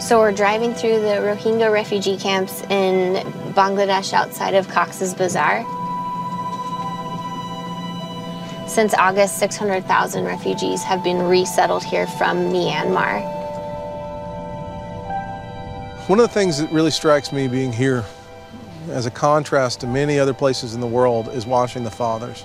So we're driving through the Rohingya refugee camps in Bangladesh outside of Cox's Bazar. Since August, 600,000 refugees have been resettled here from Myanmar. One of the things that really strikes me being here as a contrast to many other places in the world is watching the fathers.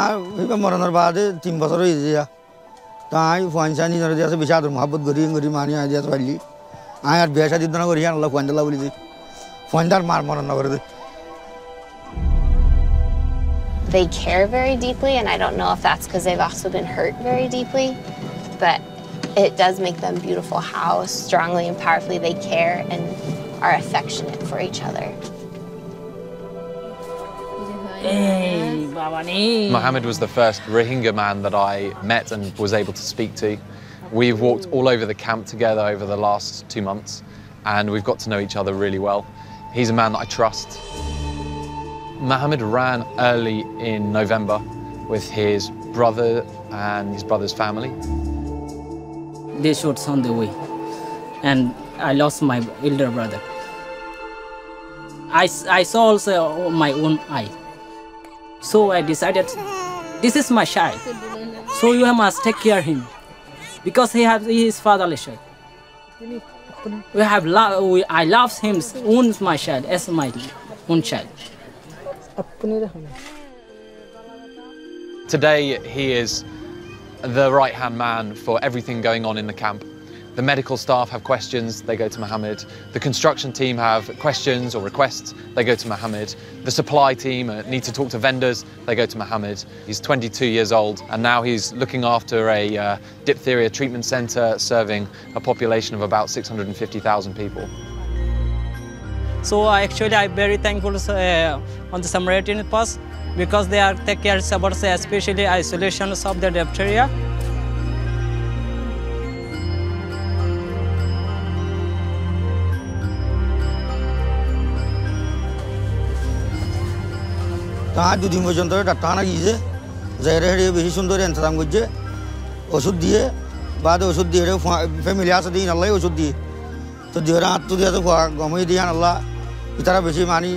আর মরণের বাদে তিন বছর হয়ে যায় তাই ফুয়ানসা নিজের দিয়েছে বেশি আদর মহাব্বত করি করি মানি আয় দিয়েছে পারলি আয় আর বিয়া শাদি না করি আল্লাহ ফুয়ানদাল্লাহ বলি দিই ফুয়ানদার মার মরণ না করে দে they care very deeply, and I don't know if that's because they've also been hurt very deeply, but it does make them beautiful how strongly and powerfully they care and are affectionate for each other. Mohammed was the first Rohingya man that I met and was able to speak to. We've walked all over the camp together over the last two months, and we've got to know each other really well. He's a man that I trust. Mohammed ran early in November with his brother and his brother's family. They shot on the way, and I lost my elder brother. I, I saw also my own eye. So I decided, this is my child. So you must take care of him. Because he, has, he is fatherless. We have lo- we, I love him, own my child, as my own child. Today, he is the right hand man for everything going on in the camp. The medical staff have questions, they go to Mohammed. The construction team have questions or requests, they go to Mohammed. The supply team uh, need to talk to vendors, they go to Mohammed. He's 22 years old and now he's looking after a uh, diphtheria treatment centre serving a population of about 650,000 people. So actually I'm very thankful uh, on the Samaritan's Purse because they are take care about especially isolation of the diphtheria. তাহার দুদিন পর্যন্ত টানা গিয়েছে জায়গা হেঁড়ে বেশি সুন্দর ইন্তজাম করছে ওষুধ দিয়ে বাদে ওষুধ দিয়ে ফ্যামিলি আছে দিন আল্লাহ ওষুধ দিয়ে তো দিয়ে হাত তো দিয়ে তো গমই দিয়ে আল্লাহ তারা বেশি মানি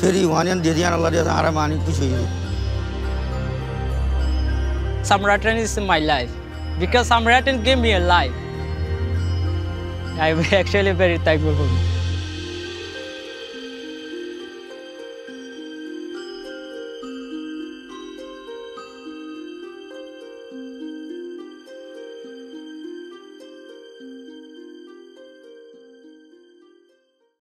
ফেরি ওয়ানিয়ান দিয়ে দিয়ে আল্লাহ দিয়ে আর মানি খুশি হয়ে Samaritan is my life because Samaritan gave me a life. I'm actually very thankful for me.